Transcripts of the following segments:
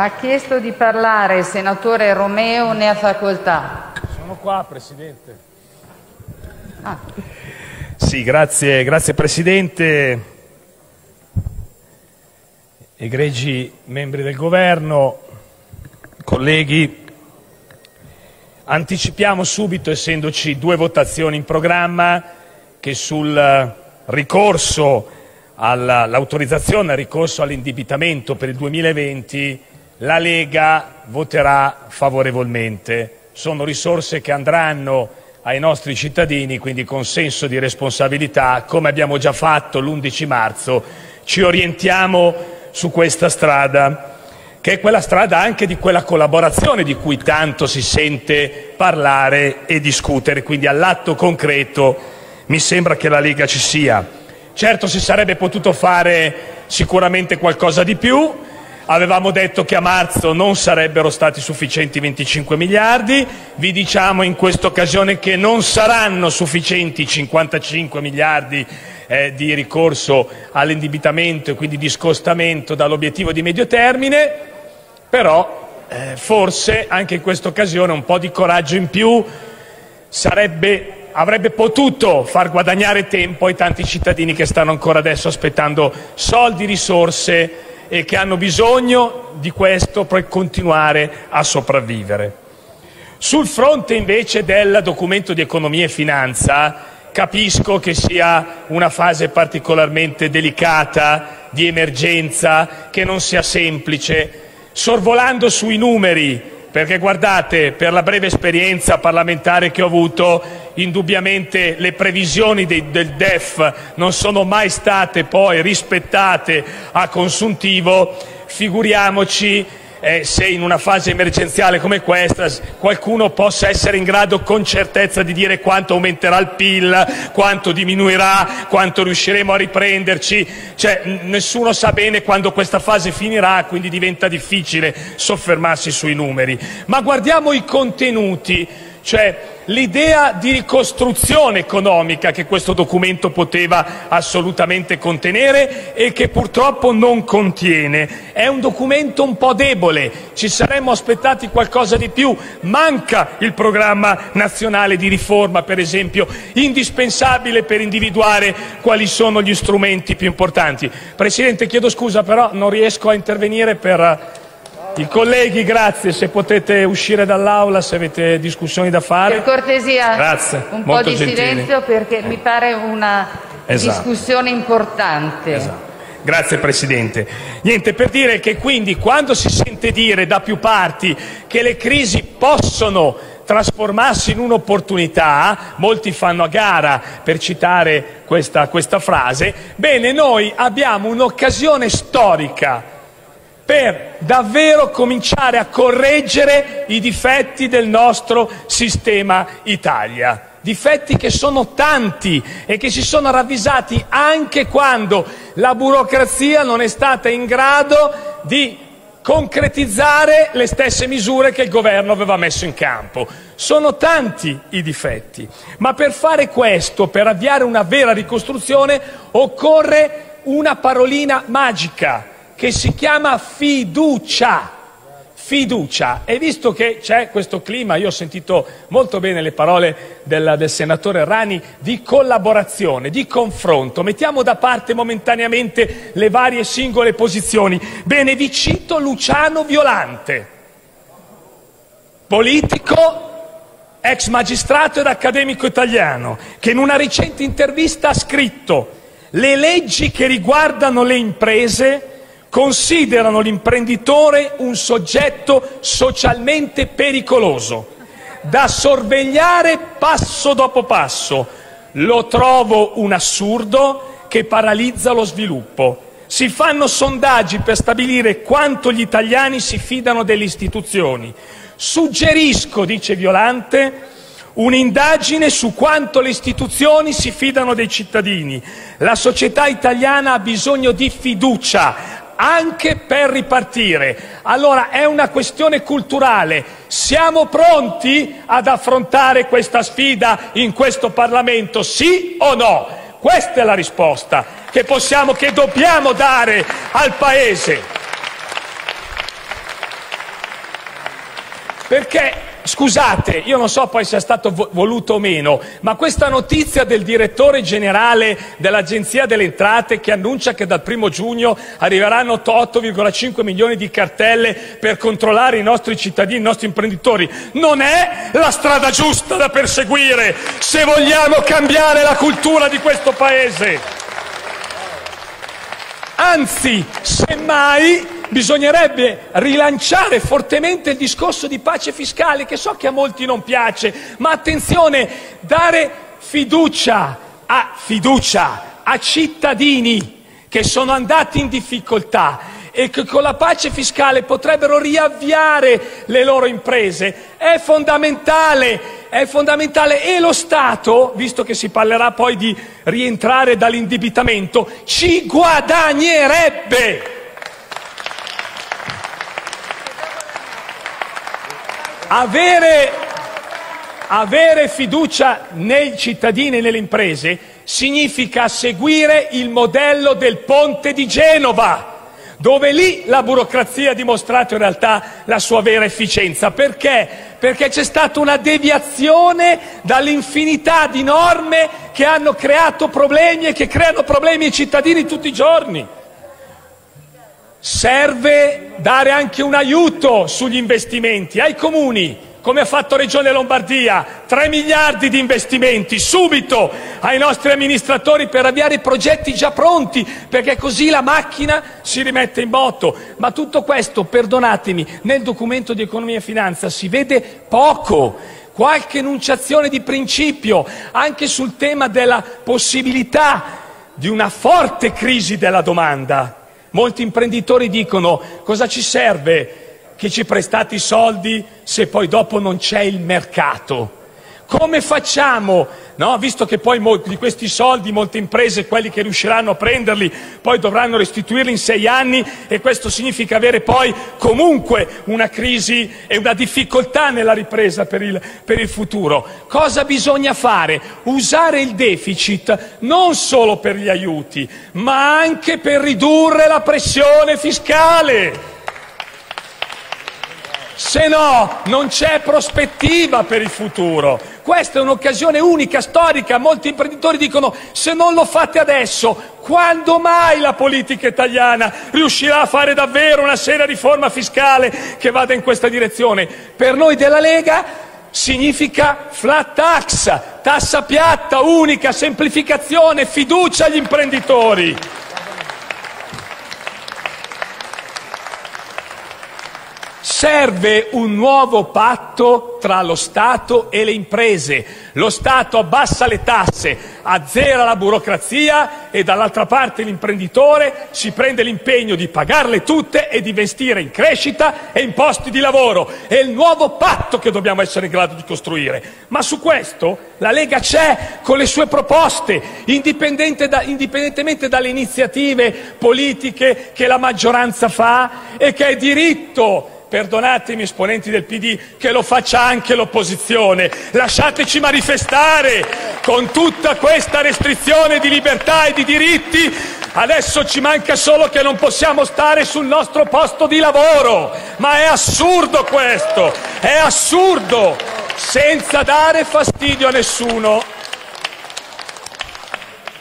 Ha chiesto di parlare il senatore Romeo, ne ha facoltà. Sono qua, Presidente. Ah. Sì, grazie, grazie Presidente. Egregi membri del Governo, colleghi, anticipiamo subito, essendoci due votazioni in programma, che sul ricorso all'autorizzazione al ricorso all'indebitamento per il 2020 la Lega voterà favorevolmente. Sono risorse che andranno ai nostri cittadini, quindi con senso di responsabilità, come abbiamo già fatto l'11 marzo, ci orientiamo su questa strada, che è quella strada anche di quella collaborazione di cui tanto si sente parlare e discutere, quindi all'atto concreto mi sembra che la Lega ci sia. Certo si sarebbe potuto fare sicuramente qualcosa di più, Avevamo detto che a marzo non sarebbero stati sufficienti 25 miliardi, vi diciamo in questa occasione che non saranno sufficienti 55 miliardi eh, di ricorso all'indebitamento e quindi di scostamento dall'obiettivo di medio termine, però eh, forse anche in questa occasione un po' di coraggio in più avrebbe potuto far guadagnare tempo ai tanti cittadini che stanno ancora adesso aspettando soldi, risorse e che hanno bisogno di questo per continuare a sopravvivere. Sul fronte invece del Documento di economia e finanza capisco che sia una fase particolarmente delicata, di emergenza, che non sia semplice. Sorvolando sui numeri perché guardate, per la breve esperienza parlamentare che ho avuto, indubbiamente le previsioni del DEF non sono mai state poi rispettate a consuntivo, figuriamoci se in una fase emergenziale come questa qualcuno possa essere in grado con certezza di dire quanto aumenterà il PIL, quanto diminuirà, quanto riusciremo a riprenderci. Cioè, nessuno sa bene quando questa fase finirà, quindi diventa difficile soffermarsi sui numeri. Ma guardiamo i contenuti cioè l'idea di ricostruzione economica che questo documento poteva assolutamente contenere e che purtroppo non contiene. È un documento un po' debole, ci saremmo aspettati qualcosa di più, manca il programma nazionale di riforma, per esempio, indispensabile per individuare quali sono gli strumenti più importanti. Presidente, chiedo scusa, però non riesco a intervenire per i colleghi, grazie, se potete uscire dall'Aula, se avete discussioni da fare. Per cortesia, grazie. un po' di gentili. silenzio perché mi pare una esatto. discussione importante. Esatto. Grazie Presidente. Niente, per dire che quindi quando si sente dire da più parti che le crisi possono trasformarsi in un'opportunità, molti fanno a gara per citare questa, questa frase, bene, noi abbiamo un'occasione storica per davvero cominciare a correggere i difetti del nostro sistema Italia. Difetti che sono tanti e che si sono ravvisati anche quando la burocrazia non è stata in grado di concretizzare le stesse misure che il governo aveva messo in campo. Sono tanti i difetti, ma per fare questo, per avviare una vera ricostruzione, occorre una parolina magica che si chiama fiducia. Fiducia. E visto che c'è questo clima, io ho sentito molto bene le parole del, del senatore Rani, di collaborazione, di confronto, mettiamo da parte momentaneamente le varie singole posizioni. Bene, vi cito Luciano Violante, politico, ex magistrato ed accademico italiano, che in una recente intervista ha scritto le leggi che riguardano le imprese considerano l'imprenditore un soggetto socialmente pericoloso, da sorvegliare passo dopo passo. Lo trovo un assurdo che paralizza lo sviluppo. Si fanno sondaggi per stabilire quanto gli italiani si fidano delle istituzioni. Suggerisco, dice Violante, un'indagine su quanto le istituzioni si fidano dei cittadini. La società italiana ha bisogno di fiducia, anche per ripartire. Allora è una questione culturale. Siamo pronti ad affrontare questa sfida in questo Parlamento, sì o no? Questa è la risposta che possiamo, che dobbiamo dare al Paese. Perché, scusate, io non so poi se è stato voluto o meno, ma questa notizia del direttore generale dell'Agenzia delle Entrate che annuncia che dal primo giugno arriveranno 8,5 milioni di cartelle per controllare i nostri cittadini, i nostri imprenditori, non è la strada giusta da perseguire se vogliamo cambiare la cultura di questo Paese. Anzi, semmai bisognerebbe rilanciare fortemente il discorso di pace fiscale, che so che a molti non piace, ma attenzione, dare fiducia a, fiducia a cittadini che sono andati in difficoltà e che con la pace fiscale potrebbero riavviare le loro imprese è fondamentale, è fondamentale e lo Stato, visto che si parlerà poi di rientrare dall'indebitamento, ci guadagnerebbe. Avere, fiducia nei cittadini e nelle imprese significa seguire il modello del ponte di Genova dove lì la burocrazia ha dimostrato in realtà la sua vera efficienza. Perché? Perché c'è stata una deviazione dall'infinità di norme che hanno creato problemi e che creano problemi ai cittadini tutti i giorni. Serve dare anche un aiuto sugli investimenti ai comuni, come ha fatto Regione Lombardia, 3 miliardi di investimenti subito ai nostri amministratori per avviare i progetti già pronti, perché così la macchina si rimette in moto. Ma tutto questo, perdonatemi, nel documento di economia e finanza si vede poco qualche enunciazione di principio anche sul tema della possibilità di una forte crisi della domanda. Molti imprenditori dicono cosa ci serve che ci prestate i soldi se poi dopo non c'è il mercato? Come facciamo? No? Visto che poi di questi soldi molte imprese, quelli che riusciranno a prenderli, poi dovranno restituirli in sei anni e questo significa avere poi comunque una crisi e una difficoltà nella ripresa per il, per il futuro. Cosa bisogna fare? Usare il deficit non solo per gli aiuti, ma anche per ridurre la pressione fiscale se no non c'è prospettiva per il futuro. Questa è un'occasione unica, storica. Molti imprenditori dicono se non lo fate adesso, quando mai la politica italiana riuscirà a fare davvero una seria riforma fiscale che vada in questa direzione? Per noi della Lega significa flat tax, tassa piatta, unica, semplificazione, fiducia agli imprenditori. Serve un nuovo patto tra lo Stato e le imprese. Lo Stato abbassa le tasse, azzera la burocrazia e dall'altra parte l'imprenditore si prende l'impegno di pagarle tutte e di investire in crescita e in posti di lavoro. È il nuovo patto che dobbiamo essere in grado di costruire. Ma su questo la Lega c'è con le sue proposte, indipendente da, indipendentemente dalle iniziative politiche che la maggioranza fa e che è diritto perdonatemi esponenti del PD, che lo faccia anche l'opposizione. Lasciateci manifestare con tutta questa restrizione di libertà e di diritti. Adesso ci manca solo che non possiamo stare sul nostro posto di lavoro. Ma è assurdo questo, è assurdo, senza dare fastidio a nessuno.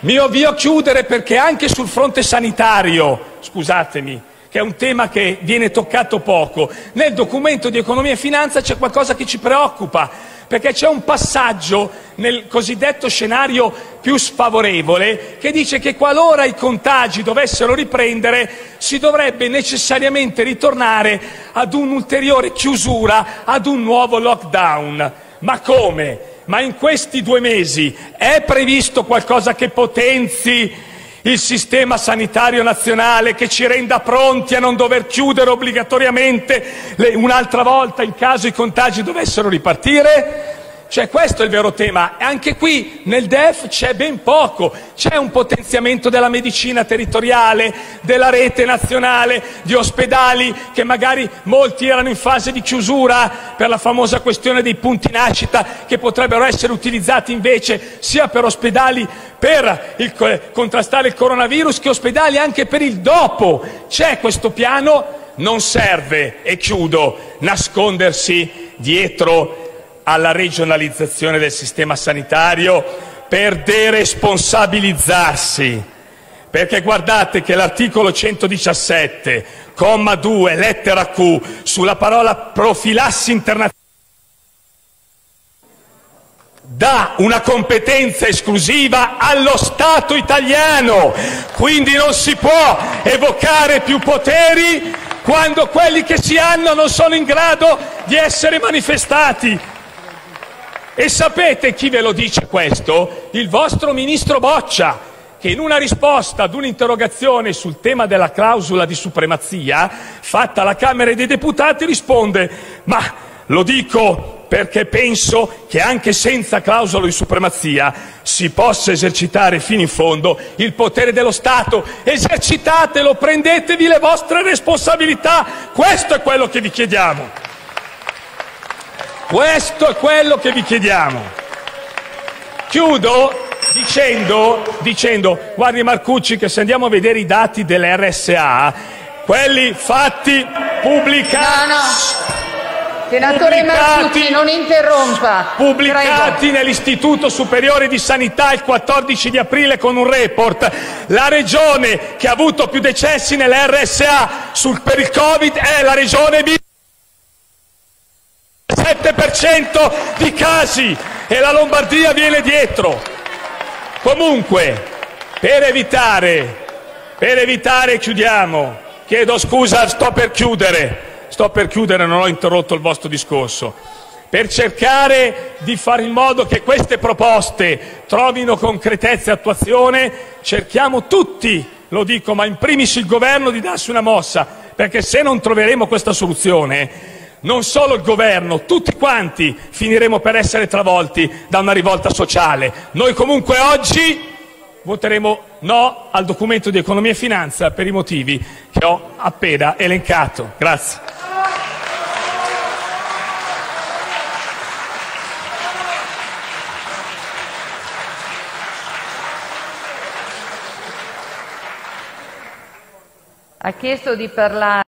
Mi avvio a chiudere perché anche sul fronte sanitario, scusatemi, che è un tema che viene toccato poco, nel documento di economia e finanza c'è qualcosa che ci preoccupa, perché c'è un passaggio nel cosiddetto scenario più sfavorevole che dice che qualora i contagi dovessero riprendere si dovrebbe necessariamente ritornare ad un'ulteriore chiusura, ad un nuovo lockdown. Ma come? Ma in questi due mesi è previsto qualcosa che potenzi il sistema sanitario nazionale che ci renda pronti a non dover chiudere obbligatoriamente un'altra volta in caso i contagi dovessero ripartire? Cioè questo è il vero tema. Anche qui nel DEF c'è ben poco. C'è un potenziamento della medicina territoriale, della rete nazionale, di ospedali che magari molti erano in fase di chiusura per la famosa questione dei punti nascita che potrebbero essere utilizzati invece sia per ospedali per il, contrastare il coronavirus che ospedali anche per il dopo. C'è questo piano non serve, e chiudo, nascondersi dietro alla regionalizzazione del sistema sanitario per deresponsabilizzarsi. Perché guardate che l'articolo 117, comma 2, lettera Q, sulla parola profilassi internazionale dà una competenza esclusiva allo Stato italiano, quindi non si può evocare più poteri quando quelli che si hanno non sono in grado di essere manifestati. E sapete chi ve lo dice questo? Il vostro ministro Boccia, che in una risposta ad un'interrogazione sul tema della clausola di supremazia fatta alla Camera dei Deputati risponde ma lo dico perché penso che anche senza clausola di supremazia si possa esercitare fino in fondo il potere dello Stato. Esercitatelo, prendetevi le vostre responsabilità. Questo è quello che vi chiediamo. Questo è quello che vi chiediamo. Chiudo dicendo, dicendo guardi Marcucci, che se andiamo a vedere i dati delle RSA, quelli fatti pubblicati. No, no. Senatore Marcucci, non interrompa. pubblicati Prego. nell'Istituto Superiore di Sanità il 14 di aprile con un report. La regione che ha avuto più decessi nelle RSA sul, per il Covid è la regione Emilia. 7% di casi e la Lombardia viene dietro. Comunque, per evitare, per evitare chiudiamo. Chiedo scusa, sto per chiudere. Sto per chiudere, non ho interrotto il vostro discorso. Per cercare di fare in modo che queste proposte trovino concretezza e attuazione, cerchiamo tutti, lo dico, ma in primis il governo, di darsi una mossa, perché se non troveremo questa soluzione, non solo il governo, tutti quanti finiremo per essere travolti da una rivolta sociale. Noi comunque oggi voteremo no al documento di economia e finanza per i motivi che ho appena elencato. Grazie. Ha chiesto di parlare.